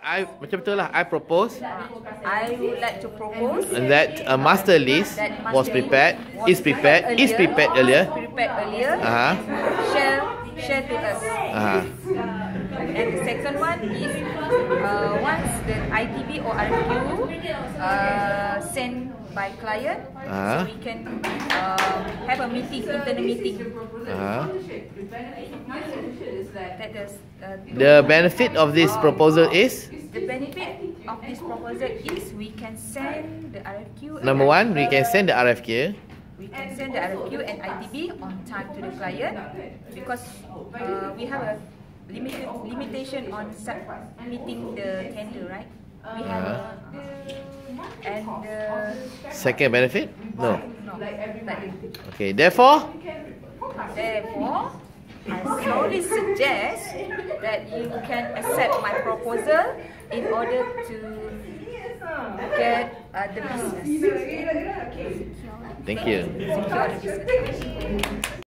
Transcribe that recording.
I macam betul lah. I propose I would like to propose that a master list that was master prepared, was is prepared, is prepared earlier. Prepared earlier. Uh-huh. Share share to us. And the second one is uh, once the ITB or RFQ uh, sent by client, Uh-huh. so we can uh, have a meeting, internal meeting. Uh-huh. That is uh, The benefit of this proposal is the benefit of this proposal is we can send the RFQ. number one, we can send the RFQ. we can send the RFQ and ITB on time to the client because uh, we have a limited limitation on submitting the tender, right? We have a, and uh, Second benefit? No. Okay. Therefore, therefore, I strongly suggest that you can accept my proposal in order to get uh, the business. thank you. The.